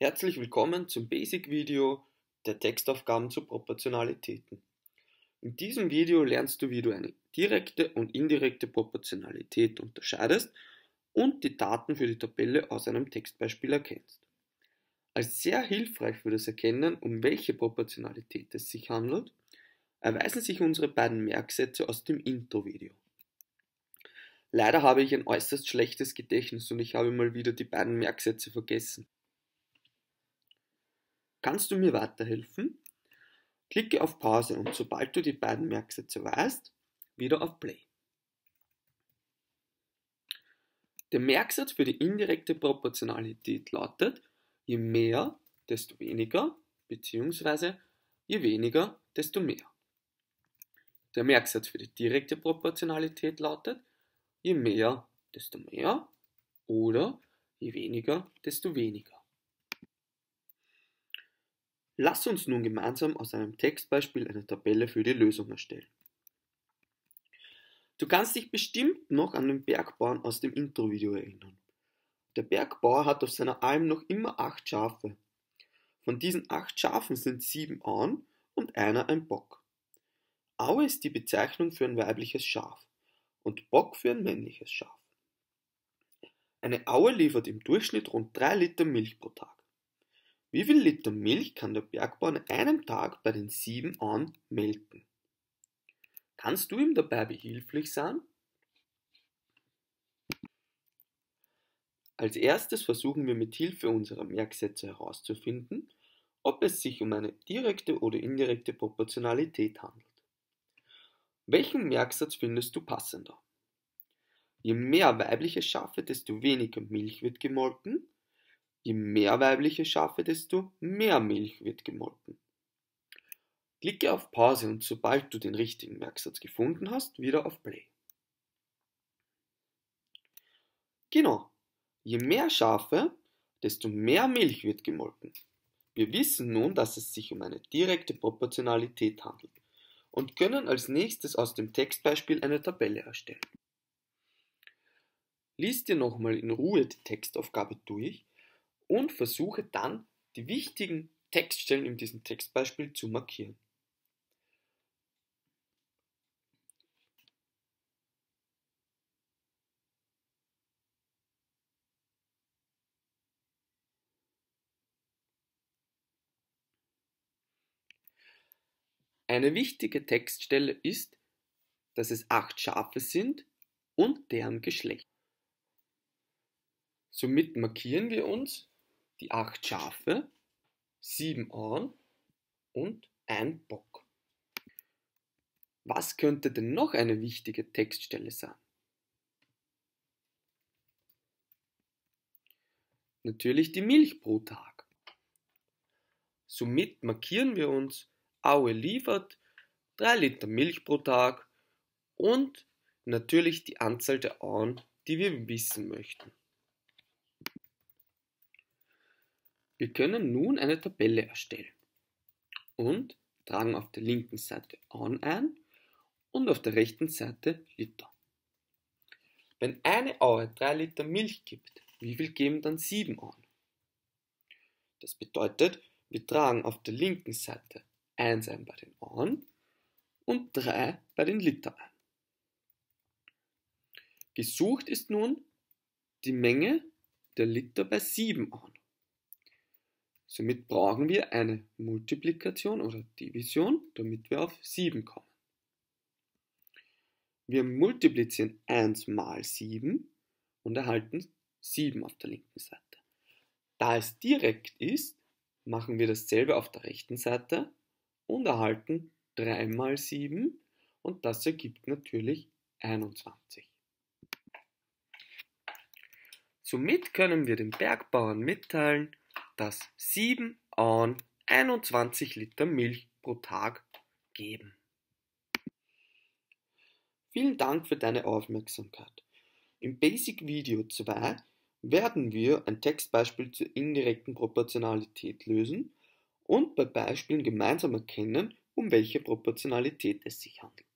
Herzlich willkommen zum Basic-Video der Textaufgaben zu Proportionalitäten. In diesem Video lernst du, wie du eine direkte und indirekte Proportionalität unterscheidest und die Daten für die Tabelle aus einem Textbeispiel erkennst. Als sehr hilfreich für das Erkennen, um welche Proportionalität es sich handelt, erweisen sich unsere beiden Merksätze aus dem Intro-Video. Leider habe ich ein äußerst schlechtes Gedächtnis und ich habe mal wieder die beiden Merksätze vergessen. Kannst du mir weiterhelfen? Klicke auf Pause und sobald du die beiden Merksätze weißt, wieder auf Play. Der Merksatz für die indirekte Proportionalität lautet, je mehr, desto weniger, bzw. je weniger, desto mehr. Der Merksatz für die direkte Proportionalität lautet, je mehr, desto mehr oder je weniger, desto weniger. Lass uns nun gemeinsam aus einem Textbeispiel eine Tabelle für die Lösung erstellen. Du kannst dich bestimmt noch an den Bergbauern aus dem Intro-Video erinnern. Der Bergbauer hat auf seiner Alm noch immer acht Schafe. Von diesen acht Schafen sind sieben Auen und einer ein Bock. Aue ist die Bezeichnung für ein weibliches Schaf und Bock für ein männliches Schaf. Eine Aue liefert im Durchschnitt rund drei Liter Milch pro Tag. Wie viel Liter Milch kann der Bergbau an einem Tag bei den sieben Auen melken? Kannst du ihm dabei behilflich sein? Als erstes versuchen wir mit Hilfe unserer Merksätze herauszufinden, ob es sich um eine direkte oder indirekte Proportionalität handelt. Welchen Merksatz findest du passender? Je mehr weibliche Schafe, desto weniger Milch wird gemolken Je mehr weibliche Schafe, desto mehr Milch wird gemolken. Klicke auf Pause und sobald du den richtigen Merksatz gefunden hast, wieder auf Play. Genau, je mehr Schafe, desto mehr Milch wird gemolken. Wir wissen nun, dass es sich um eine direkte Proportionalität handelt und können als nächstes aus dem Textbeispiel eine Tabelle erstellen. Lies dir nochmal in Ruhe die Textaufgabe durch und versuche dann die wichtigen Textstellen in diesem Textbeispiel zu markieren. Eine wichtige Textstelle ist, dass es acht Schafe sind und deren Geschlecht. Somit markieren wir uns die acht Schafe, sieben Auen und ein Bock. Was könnte denn noch eine wichtige Textstelle sein? Natürlich die Milch pro Tag. Somit markieren wir uns, Aue liefert 3 Liter Milch pro Tag und natürlich die Anzahl der Auen, die wir wissen möchten. Wir können nun eine Tabelle erstellen und tragen auf der linken Seite Auen ein und auf der rechten Seite Liter. Wenn eine Aue 3 Liter Milch gibt, wie viel geben dann 7 Auen? Das bedeutet, wir tragen auf der linken Seite 1 ein bei den Auen und 3 bei den Liter ein. Gesucht ist nun die Menge der Liter bei 7 Auen. Somit brauchen wir eine Multiplikation oder Division, damit wir auf 7 kommen. Wir multiplizieren 1 mal 7 und erhalten 7 auf der linken Seite. Da es direkt ist, machen wir dasselbe auf der rechten Seite und erhalten 3 mal 7 und das ergibt natürlich 21. Somit können wir den Bergbauern mitteilen, dass 7 Auen 21 Liter Milch pro Tag geben. Vielen Dank für deine Aufmerksamkeit. Im Basic Video 2 werden wir ein Textbeispiel zur indirekten Proportionalität lösen und bei Beispielen gemeinsam erkennen, um welche Proportionalität es sich handelt.